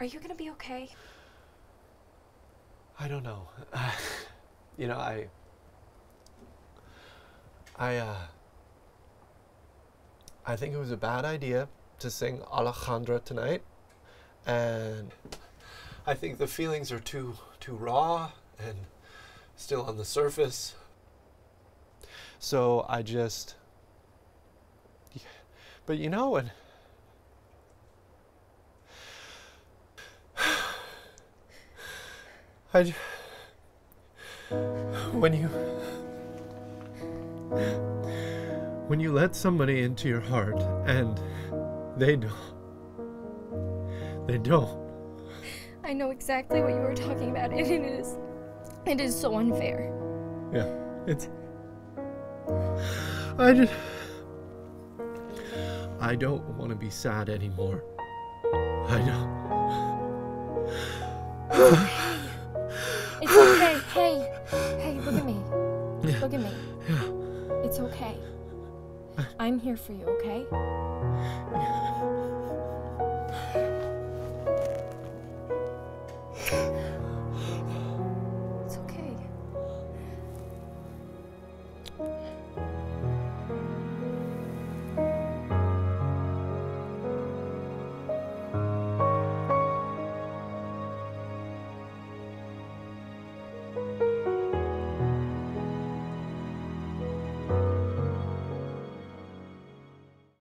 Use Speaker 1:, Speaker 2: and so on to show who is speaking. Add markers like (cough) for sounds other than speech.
Speaker 1: Are you gonna be okay?
Speaker 2: I don't know. (sighs) you know, I. I, uh. I think it was a bad idea to sing Alejandra tonight. And I think the feelings are too too raw and still on the surface. So I just But you know when I j- when you when you let somebody into your heart and they don't they don't
Speaker 1: I know exactly what you were talking about, and it is. It is so unfair.
Speaker 2: yeah it's i just i don't want to be sad anymore i
Speaker 1: okay. Hey, hey, look at me. Look at me. It's okay. I'm here for you, okay? It's okay.